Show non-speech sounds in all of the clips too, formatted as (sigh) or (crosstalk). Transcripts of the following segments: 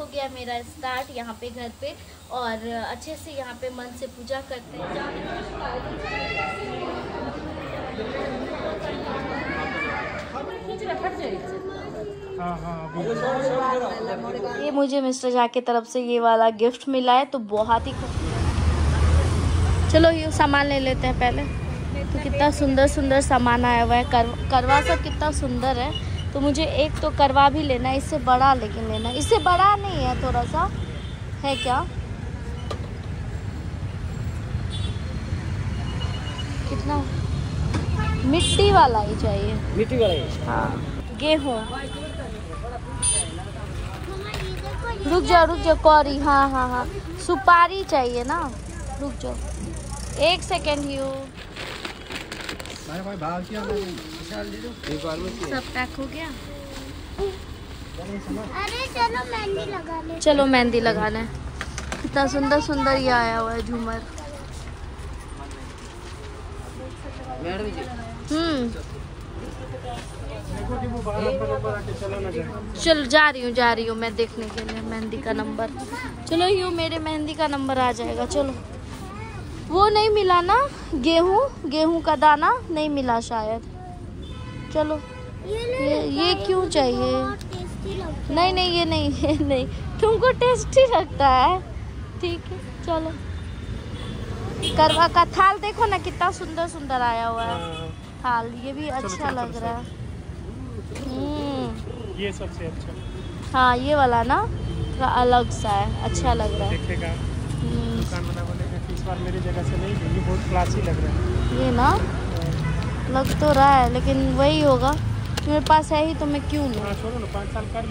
हो गया मेरा स्टार्ट यहाँ पे घर पे और अच्छे से यहाँ पे मन से पूजा करते हाँ। हाँ हैं ये मुझे मिस्टर झा की तरफ़ से ये वाला गिफ्ट मिला है तो बहुत ही खुश चलो ये सामान ले लेते हैं पहले। तो कितना सुंदर सुंदर सामान आया हुआ है। कर, करवा सब कितना सुंदर है। तो मुझे एक तो करवा भी लेना है इससे बड़ा लेकिन लेना। है इससे बड़ा नहीं है थोड़ा सा है क्या? कितना? मिट्टी वाला ही चाहिए। मिट्टी वाला हाँ। गेहूँ। रुक जाओ रुक जाओ कौरी। हाँ हाँ हाँ। सुपारी चाहिए ना। रुक जाओ। एक सेकेंड यू भाई भाई भाव किया सब पैक हो गया? अरे चलो मेहंदी लगा ले चलो मेहंदी लगाना है कितना सुंदर सुंदर ये आया हुआ है झूमर। हम्म। चलो जा रही हूँ जा रही हूँ मैं देखने के लिए मेहंदी का नंबर चलो यू मेरे मेहंदी का नंबर आ जाएगा चलो। वो नहीं मिला ना? गेहूँ? गेहूँ का दाना नहीं मिला शायद। चलो। ये ये ये क्यों चाहिए? नहीं नहीं ये नहीं ये नहीं। तुमको टेस्टी लगता है? ठीक है चलो। करवा का थाल देखो ना कितना सुंदर सुंदर आया हुआ है। थाल ये भी अच्छा चलो, लग रहा है। हम्म। ये सबसे अच्छा। हाँ ये वाला ना थोड़ा अलग सा है अच्छा लग रहा है। देखेगा। हम्म, दुकान वाला बोलेगा इस बार मेरी जगह से नहीं ये बहुत क्लासी लग रहा है। ये ना? लग तो रहा है लेकिन वही होगा। मेरे पास है ही तो मैं क्यों लूँ? हाँ छोड़ो ना पाँच साल कर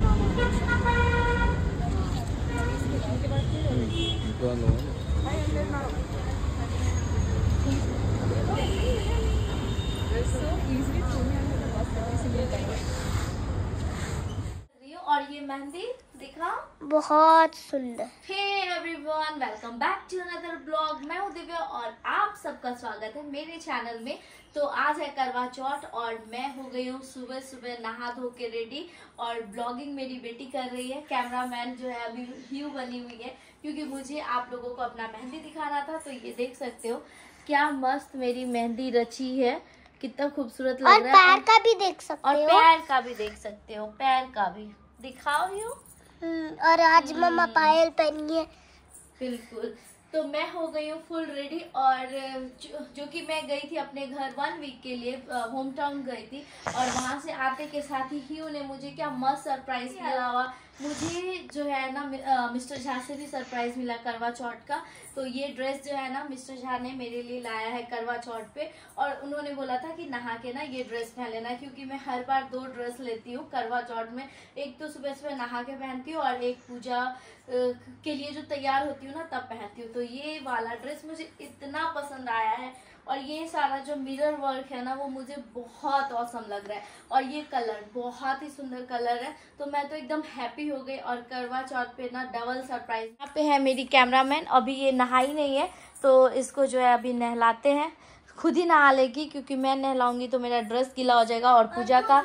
ये मेहंदी दिखा बहुत सुंदर। Hey everyone welcome back to another blog मैं हूँ दिव्या और आप सबका स्वागत है मेरे चैनल में। तो आज है करवा चौथ और मैं हो गई हूँ सुबह सुबह नहा धो के रेडी और ब्लॉगिंग मेरी बेटी कर रही है। कैमरामैन जो है अभी ह्यू बनी हुई है क्योंकि मुझे आप लोगों को अपना मेहंदी दिखाना था तो ये देख सकते हो। क्या मस्त मेरी मेहंदी रची है। कितना खूबसूरत लग रहा है। और पैर का भी देख सकते हो। और पैर का भी देख सकते हो पैर का भी। दिखाओ ह्यू हम्म, और आज मम्मा पायल पहनी है। बिल्कुल। तो मैं हो गई हूँ फुल रेडी और जो, जो कि मैं गई थी अपने घर वन वीक के लिए होम टाउन गई थी। और वहाँ से आते के साथ ही ही ने मुझे क्या मस्त सरप्राइज़ मिला हुआ मुझे जो है ना मिस्टर झा से भी सरप्राइज़ मिला करवा चौथ का। तो ये ड्रेस जो है ना, मिस्टर झा ने मेरे लिए लाया है करवा चौथ पे। और उन्होंने बोला था कि नहा के ना ये ड्रेस पहन लेना, क्योंकि मैं हर बार दो ड्रेस लेती हूँ करवा चौथ में। एक तो सुबह सुबह नहा के पहनती हूँ और एक पूजा के लिए जो तैयार होती हूँ ना, तब पहनती हूँ। तो ये वाला ड्रेस मुझे इतना पसंद आया है। और ये सारा जो मिरर वर्क है ना वो मुझे बहुत औसम लग रहा है। और ये कलर बहुत ही सुंदर कलर है। तो मैं तो एकदम हैप्पी हो गई और करवा चौथ पे ना डबल सरप्राइज़ यहाँ पे है मेरी कैमरामैन अभी ये नहाई नहीं है तो इसको जो है अभी नहलाते हैं। खुद ही नहा लेगी क्योंकि मैं नहलाऊँगी तो मेरा ड्रेस गीला हो जाएगा और पूजा का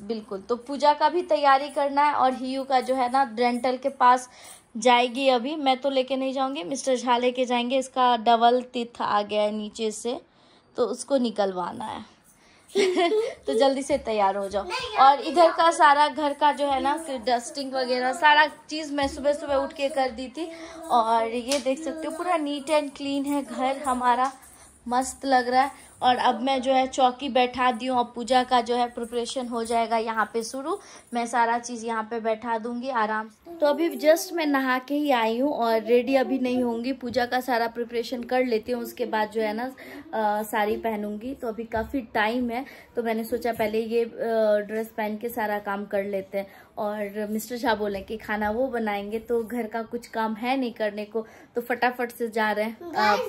बिल्कुल। तो पूजा का भी तैयारी करना है और हियू का जो है ना डेंटल के पास जाएगी अभी। मैं तो लेके नहीं जाऊँगी। मिस्टर झा लेके जाएँगे। इसका डबल तिथ आ गया है नीचे से। तो उसको निकलवाना है। (laughs) तो जल्दी से तैयार हो जाओ। और इधर का सारा घर का जो है ना, फिर डस्टिंग वगैरह, सारा चीज़ मैं सुबह सुबह उठ के कर दी थी। और ये देख सकते हो, पूरा नीट एंड क्लीन है घर। हमारा मस्त लग रहा है। और अब मैं जो है चौकी बैठा दी हूँ। और पूजा का जो है प्रिपरेशन हो जाएगा यहाँ पे शुरू। मैं सारा चीज़ यहाँ पे बैठा दूँगी आराम से। तो अभी जस्ट मैं नहा के ही आई हूँ और रेडी अभी नहीं होंगी। पूजा का सारा प्रिपरेशन कर लेती हूँ। उसके बाद जो है ना साड़ी पहनूँगी। तो अभी काफ़ी टाइम है। तो मैंने सोचा पहले ये ड्रेस पहन के सारा काम कर लेते हैं। और मिस्टर शाह बोले कि खाना वो बनाएँगे। तो घर का कुछ काम है नहीं करने को। तो फटाफट से जा रहे हैं।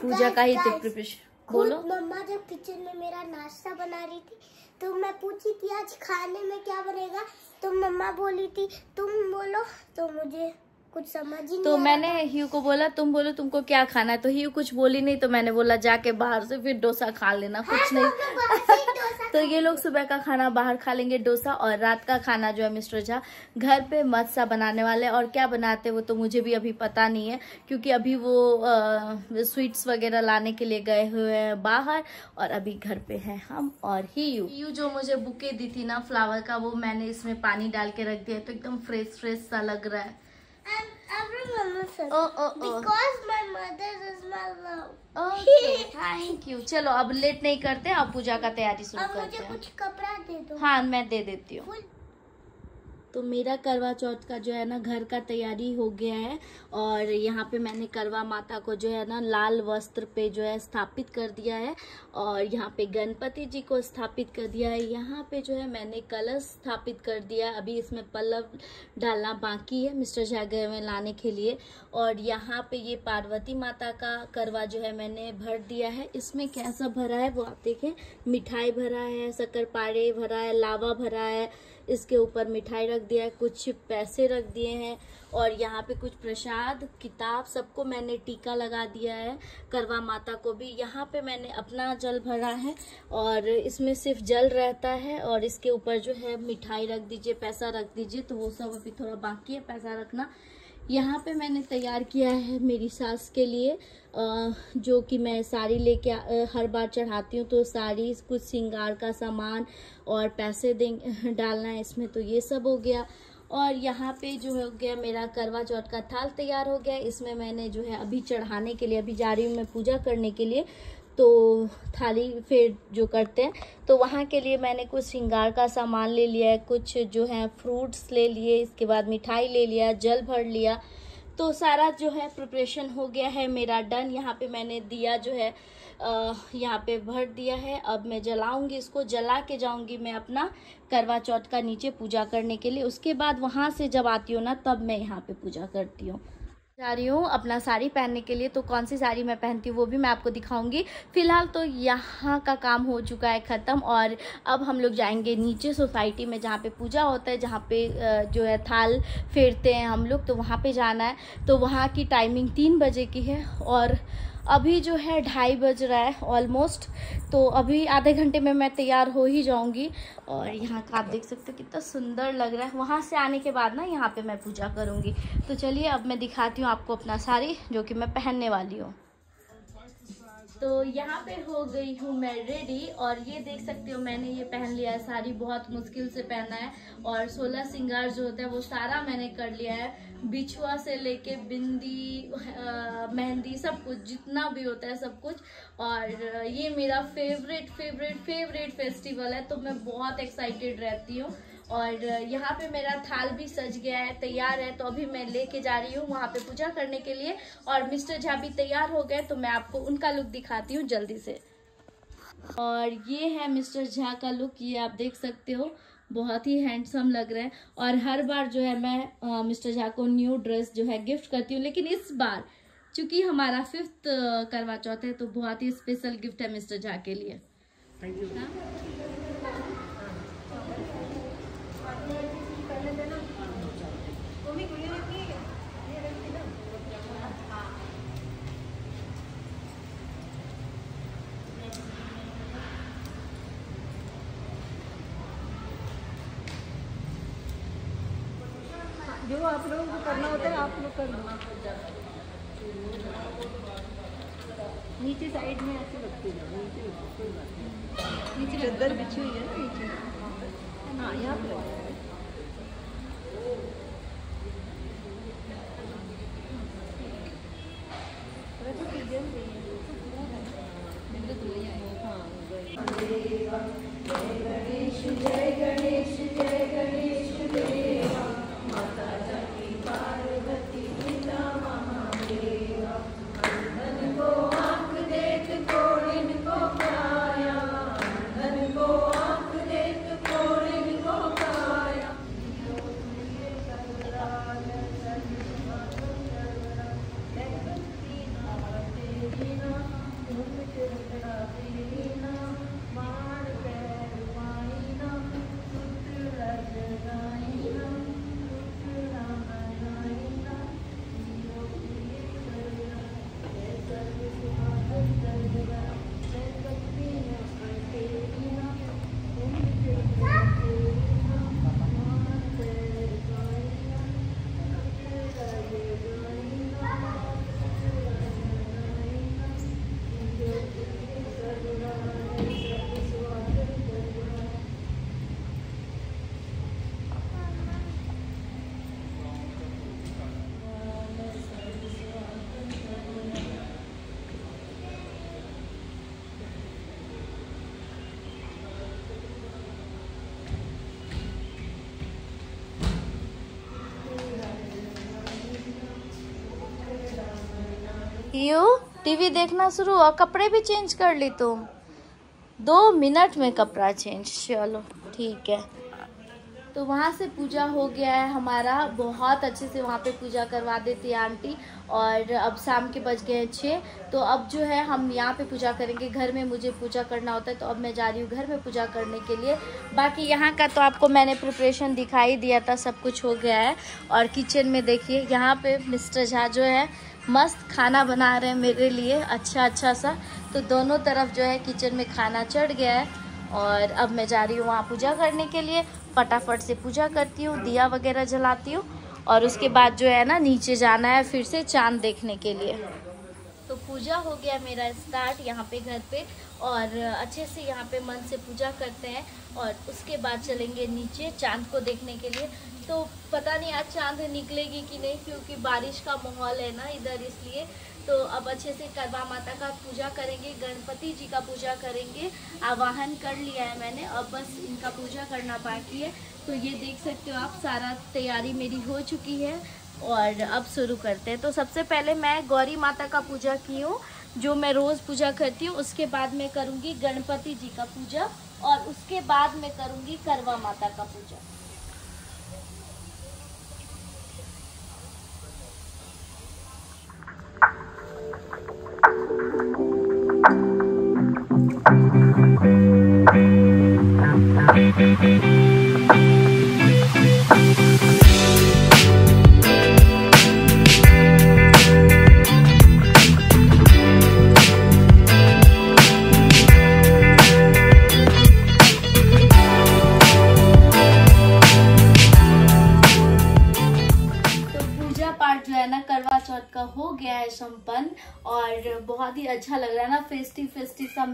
पूजा का ही. प्रिपरेशन बोलो। मम्मा जब किचन में मेरा नाश्ता बना रही थी तो मैं पूछी थी आज खाने में क्या बनेगा? तो मम्मा बोली थी तुम बोलो। तो मुझे कुछ समझ ही तो नहीं मैंने ह्यू को बोला तुम बोलो तुमको क्या खाना है? तो ह्यू कुछ बोली नहीं तो मैंने बोला जाके बाहर से फिर डोसा खा लेना कुछ हाँ, तो नहीं। तो ये लोग सुबह का खाना बाहर खा लेंगे डोसा और रात का खाना जो है मिस्टर झा घर पे मत सा बनाने वाले। और क्या बनाते वो तो मुझे भी अभी पता नहीं है क्योंकि अभी वो आ, स्वीट्स वगैरह लाने के लिए गए हुए हैं बाहर और अभी घर पे हैं हम और ही यू यू जो मुझे बुके दी थी ना फ्लावर का वो मैंने इसमें पानी डाल के रख दिया तो एकदम फ्रेश फ्रेश सा लग रहा है। And every mama said, oh oh oh because my mother is my love. Okay thank you चलो अब लेट नहीं करते आप पूजा का तैयारी शुरू करते हैं। मुझे कुछ कपड़ा दे दो। हाँ मैं दे देती हूँ। तो मेरा करवा चौथ का जो है ना घर का तैयारी हो गया है और यहाँ पे मैंने करवा माता को जो है ना लाल वस्त्र पे जो है स्थापित कर दिया है और यहाँ पे गणपति जी को स्थापित कर दिया है। यहाँ पे जो है मैंने कलश स्थापित कर दिया अभी इसमें पल्लव डालना बाकी है मिस्टर जागर में लाने के लिए। और यहाँ पे ये पार्वती माता का करवा जो है मैंने भर दिया है। इसमें कैसा भरा है वो आप देखें। मिठाई भरा है, शक्कर पारे भरा है, लावा भरा है इसके ऊपर मिठाई रख दिया है, कुछ पैसे रख दिए हैं और यहाँ पे कुछ प्रसाद, किताब सबको मैंने टीका लगा दिया है, करवा माता को भी। यहाँ पे मैंने अपना जल भरा है और इसमें सिर्फ़ जल रहता है और इसके ऊपर जो है मिठाई रख दीजिए, पैसा रख दीजिए तो वो सब अभी थोड़ा बाकी है, पैसा रखना। यहाँ पे मैंने तैयार किया है मेरी सास के लिए जो कि मैं साड़ी लेके हर बार चढ़ाती हूँ तो साड़ी, कुछ सिंगार का सामान और पैसे दे, (laughs) डालना है इसमें तो ये सब हो गया। और यहाँ पे जो हो गया, मेरा करवा चौथ का थाल तैयार हो गया। इसमें मैंने जो है अभी चढ़ाने के लिए, अभी जा रही हूँ मैं पूजा करने के लिए। तो थाली फिर जो करते हैं तो वहाँ के लिए मैंने कुछ श्रृंगार का सामान ले लिया है, कुछ जो है फ्रूट्स ले लिए, इसके बाद मिठाई ले लिया, जल भर लिया। तो सारा जो है प्रिपरेशन हो गया है मेरा डन यहाँ पे मैंने दिया जो है यहाँ पे भर दिया है। अब मैं जलाऊँगी इसको, जला के जाऊँगी मैं अपना करवा चौथ का नीचे पूजा करने के लिए। उसके बाद वहाँ से जब आती हूँ ना, तब मैं यहाँ पे पूजा करती हूँ। जा रही हूँ अपना साड़ी पहनने के लिए। तो कौन सी साड़ी मैं पहनती हूँ वो भी मैं आपको दिखाऊँगी। फ़िलहाल तो यहाँ का काम हो चुका है ख़त्म और अब हम लोग जाएँगे नीचे सोसाइटी में जहाँ पे पूजा होता है, जहाँ पे जो है थाल फेरते हैं हम लोग। तो वहाँ पे जाना है। तो वहाँ की टाइमिंग तीन बजे की है और अभी जो है ढाई बज रहा है ऑलमोस्ट तो अभी आधे घंटे में मैं तैयार हो ही जाऊँगी। और यहाँ का आप देख सकते हो कितना सुंदर लग रहा है। वहाँ से आने के बाद ना यहाँ पे मैं पूजा करूँगी। तो चलिए अब मैं दिखाती हूँ आपको अपना साड़ी जो कि मैं पहनने वाली हूँ। तो यहाँ पे हो गई हूँ मैं रेडी और ये देख सकते हो मैंने ये पहन लिया है। साड़ी बहुत मुश्किल से पहना है और सोलह सिंगार जो होता है वो सारा मैंने कर लिया है। बिछुआ से लेके बिंदी मेहंदी सब कुछ, जितना भी होता है सब कुछ। और ये मेरा फेवरेट फेवरेट फेवरेट फेस्टिवल है तो मैं बहुत एक्साइटेड रहती हूँ। और यहाँ पे मेरा थाल भी सज गया है तैयार है तो अभी मैं लेके जा रही हूँ वहाँ पे पूजा करने के लिए। और मिस्टर झा भी तैयार हो गए तो मैं आपको उनका लुक दिखाती हूँ जल्दी से। और ये है मिस्टर झा का लुक ये आप देख सकते हो। बहुत ही हैंडसम लग रहे हैं। और हर बार जो है मैं मिस्टर झा को न्यू ड्रेस जो है गिफ्ट करती हूँ लेकिन इस बार चूँकि हमारा फिफ्थ करवा चौथ है तो बहुत ही स्पेशल गिफ्ट है मिस्टर झा के लिए। हाँ? जो आप लोगों को करना होता है आप लोग कर लो नीचे साइड में ऐसे रखते हैं नीचे रखो, कोई बात नहीं। नीचे चद्दर बिछी हुई है ना नीचे? हाँ यहाँ पे यू, टीवी देखना शुरू और कपड़े भी चेंज कर ली तुम। दो मिनट में कपड़ा चेंज चलो, ठीक है। तो वहाँ से पूजा हो गया है हमारा, बहुत अच्छे से वहाँ पे पूजा करवा देती है आंटी, और अब शाम के बज गए हैं छः तो अब जो है हम यहाँ पे पूजा करेंगे। घर में मुझे पूजा करना होता है तो अब मैं जा रही हूँ घर में पूजा करने के लिए। बाकी यहाँ का तो आपको मैंने प्रिपरेशन दिखाई दिया था, सब कुछ हो गया है। और किचन में देखिए, यहाँ पे मिस्टर झा जो है मस्त खाना बना रहे हैं मेरे लिए अच्छा अच्छा सा। तो दोनों तरफ़ जो है किचन में खाना चढ़ गया है और अब मैं जा रही हूँ वहाँ पूजा करने के लिए। फटाफट से पूजा करती हूँ, दिया वगैरह जलाती हूँ और उसके बाद जो है ना नीचे जाना है फिर से चाँद देखने के लिए। तो पूजा हो गया मेरा स्टार्ट यहाँ पे घर पे और अच्छे से यहाँ पे मन से पूजा करते हैं और उसके बाद चलेंगे नीचे चाँद को देखने के लिए। तो पता नहीं आज चाँद निकलेगी कि नहीं, क्योंकि बारिश का माहौल है ना इधर इसलिए। तो अब अच्छे से करवा माता का पूजा करेंगे, गणपति जी का पूजा करेंगे। आवाहन कर लिया है मैंने, अब बस इनका पूजा करना बाकी है। तो ये देख सकते हो आप, सारा तैयारी मेरी हो चुकी है और अब शुरू करते हैं। तो सबसे पहले मैं गौरी माता का पूजा की हूँ, जो मैं रोज़ पूजा करती हूँ, उसके बाद मैं करूँगी गणपति जी का पूजा और उसके बाद मैं करूँगी करवा माता का पूजा। तो पाठ जो है ना करवा चौथ का हो गया है संपन्न और बहुत ही अच्छा लग रहा है ना फेस्टिव फेस्टिव सा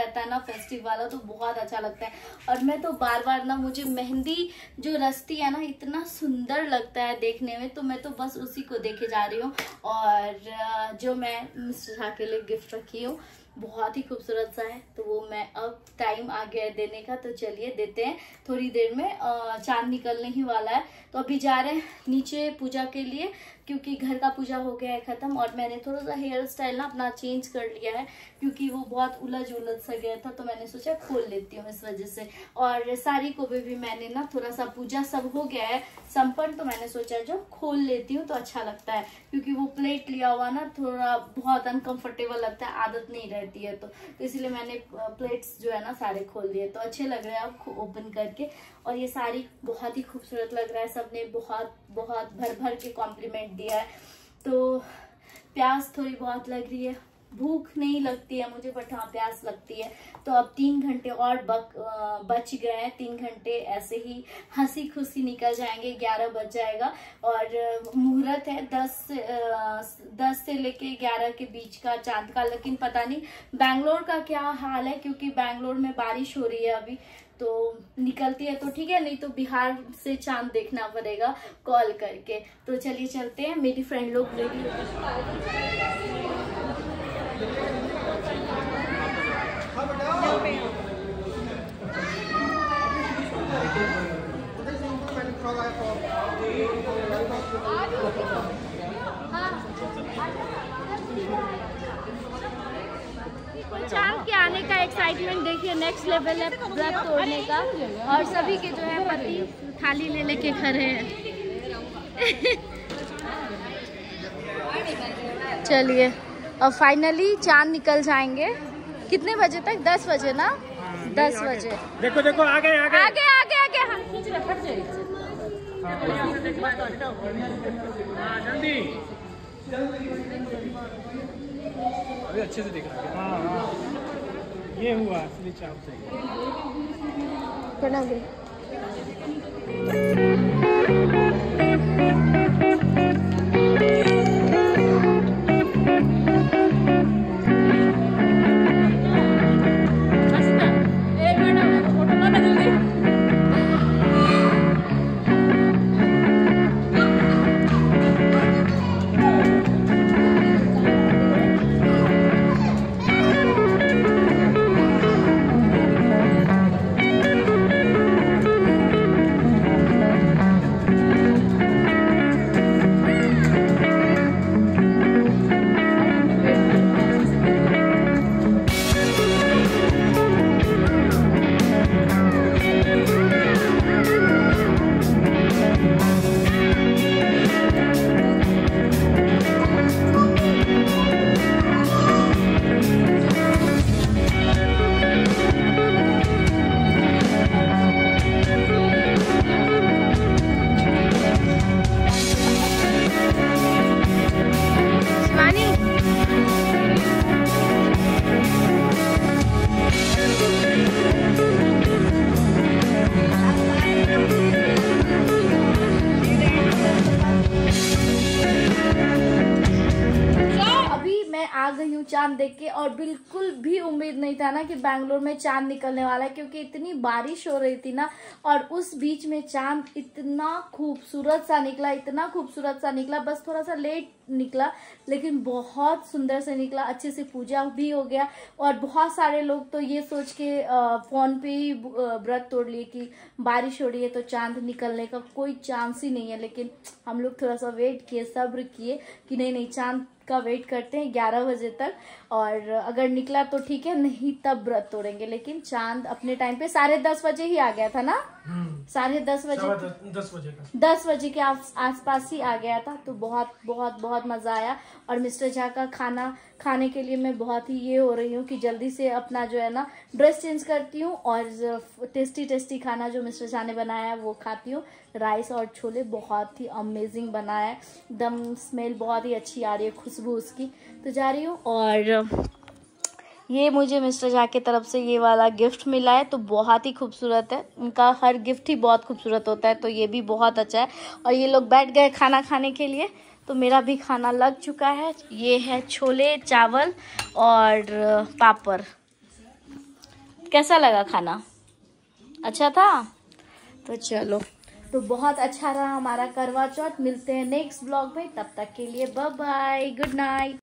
रहता है ना फेस्टिव वाला तो बहुत अच्छा लगता है। और मैं तो बार बार ना, मुझे मेहंदी जो रस्ती है ना, इतना सुंदर लगता है देखने में तो मैं तो बस उसी को देखे जा रही हूँ। और जो मैं मिस्टर झा के लिए गिफ्ट रखी हूँ बहुत ही खूबसूरत सा है। तो वो मैं अब टाइम आ गया है देने का तो चलिए देते हैं। थोड़ी देर में चाँद निकलने ही वाला है। तो अभी जा रहे हैं नीचे पूजा के लिए क्योंकि घर का पूजा हो गया है ख़त्म और मैंने थोड़ा सा हेयर स्टाइल ना अपना चेंज कर लिया है क्योंकि वो बहुत उलझ उलझ सा गया था तो मैंने सोचा खोल लेती हूँ इस वजह से। और साड़ी को भी, भी मैंने ना थोड़ा सा पूजा सब हो गया है संपन्न तो मैंने सोचा जो खोल लेती हूँ तो अच्छा लगता है क्योंकि वो प्लेट लिया हुआ ना थोड़ा बहुत अनकंफर्टेबल लगता है आदत नहीं रहती है तो, तो इसलिए मैंने प्लेट्स जो है ना सारे खोल दिए। तो अच्छे लग रहे हैं अब ओपन करके। और ये साड़ी बहुत ही खूबसूरत लग रहा है सबने बहुत बहुत भर भर के कॉम्प्लीमेंट दिया है। तो प्यास थोड़ी बहुत लग रही है। भूख नहीं लगती है मुझे बट हाँ प्यास लगती है। तो अब तीन घंटे और बक, बच गए हैं। तीन घंटे ऐसे ही हँसी खुशी निकल जाएँगे ग्यारह बज जाएगा। और मुहूर्त है दस दस से लेके ग्यारह के बीच का चाँद का। लेकिन पता नहीं बैंगलोर का क्या हाल है क्योंकि बैंगलोर में बारिश हो रही है अभी। तो निकलती है तो ठीक है नहीं तो बिहार से चाँद देखना पड़ेगा कॉल करके। तो चलिए चलते हैं मेरी फ्रेंड लोग चाँद के आने का एक्साइटमेंट देखिए नेक्स्ट लेवल है व्रत तोड़ने का। और सभी के जो है पति थाली ले लेके खड़े हैं। (laughs) चलिए। और फाइनली चाँद निकल जाएँगे। कितने बजे तक? दस बजे ना? दस बजे। देखो देखो आगे आगे। आगे आगे आगे हाँ। खींच रहे। हाँ, जल्दी। अभी अच्छे से दिख रहा है। हाँ हाँ। ये हुआ असली चाप से Mama, चाँद देख के और बिल्कुल भी उम्मीद नहीं था ना कि बैंगलोर में चाँद निकलने वाला है, क्योंकि इतनी बारिश हो रही थी ना, और उस बीच में चाँद इतना खूबसूरत सा निकला, इतना खूबसूरत सा निकला, बस थोड़ा सा लेट निकला, लेकिन बहुत सुंदर से निकला, अच्छे से पूजा भी हो गया, और बहुत सारे लोग तो ये सोच के फ़ोन पे ही व्रत तोड़ लिए कि बारिश हो रही है तो चाँद निकलने का कोई चांस ही नहीं है, लेकिन हम लोग थोड़ा सा वेट किए, सब्र किए कि नहीं नहीं, चाँद का वेट करते हैं ग्यारह बजे तक। और अगर निकला तो ठीक है नहीं तब व्रत तोड़ेंगे। लेकिन चाँद अपने टाइम पे साढ़े दस बजे ही आ गया था ना? हम्म, साढ़े दस बजे दस दस बजे का। दस बजे के आस पास ही आ गया था तो बहुत बहुत बहुत मज़ा आया। और मिस्टर झा का खाना खाने के लिए मैं बहुत ही ये हो रही हूँ कि जल्दी से अपना जो है ना ड्रेस चेंज करती हूँ और टेस्टी टेस्टी खाना जो मिस्टर झा ने बनाया है वो खाती हूँ। राइस और छोले बहुत ही अमेजिंग बना है। एकदम स्मेल बहुत ही अच्छी आ रही है खुशबू उसकी। तो जा रही हूँ और ये मुझे मिस्टर झा की तरफ़ से ये वाला गिफ्ट मिला है तो बहुत ही खूबसूरत है। उनका हर गिफ्ट ही बहुत खूबसूरत होता है तो ये भी बहुत अच्छा है। और ये लोग बैठ गए खाना खाने के लिए तो मेरा भी खाना लग चुका है। ये है छोले, चावल और पापड़। कैसा लगा खाना? अच्छा था? तो चलो। तो बहुत अच्छा रहा हमारा करवा चौथ। मिलते हैं नेक्स्ट ब्लॉग में। तब तक के लिए बाय बाय गुड नाइट